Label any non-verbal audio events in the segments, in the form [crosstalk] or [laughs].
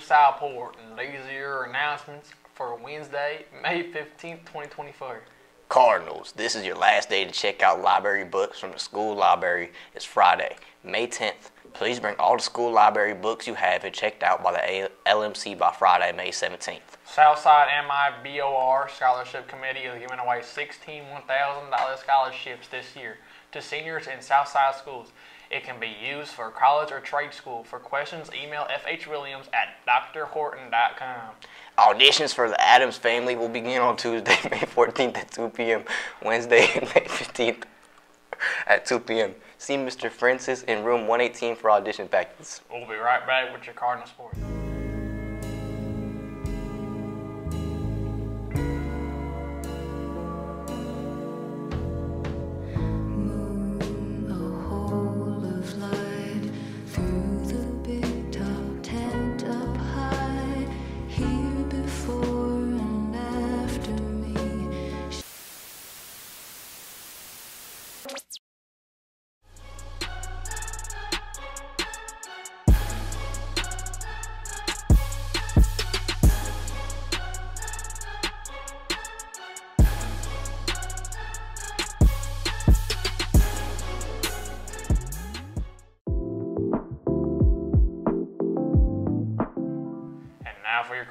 Southport, and these are your announcements for Wednesday, May 15th, 2024. Cardinals, this is your last day to check out library books from the school library. It's Friday, May 10th. Please bring all the school library books you have and checked out by the LMC by Friday, May 17th. Southside MIBOR Scholarship Committee is giving away 16 $1,000 scholarships this year to seniors in Southside schools. It can be used for college or trade school. For questions, email fhwilliams at drhorton.com. Auditions for the Addams Family will begin on Tuesday, [laughs] May 14th at 2 p.m., Wednesday, [laughs] May 15th at 2 p.m. See Mr. Francis in room 118 for audition packets. We'll be right back with your Cardinal Sports.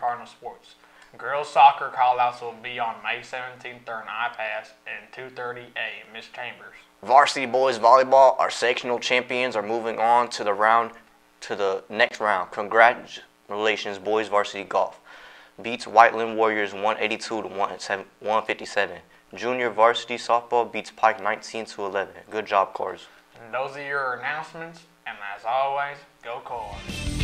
Cardinal Sports. Girls soccer callouts will be on May 17th during iPass and 2:30 a.m. Miss Chambers. Varsity boys volleyball, our sectional champions, are moving on to the round to the next round. Congratulations, boys varsity golf. Beats Whiteland Warriors 182 to 157. Junior varsity softball beats Pike 19 to 11. Good job, Cars. And those are your announcements. And as always, go Cards.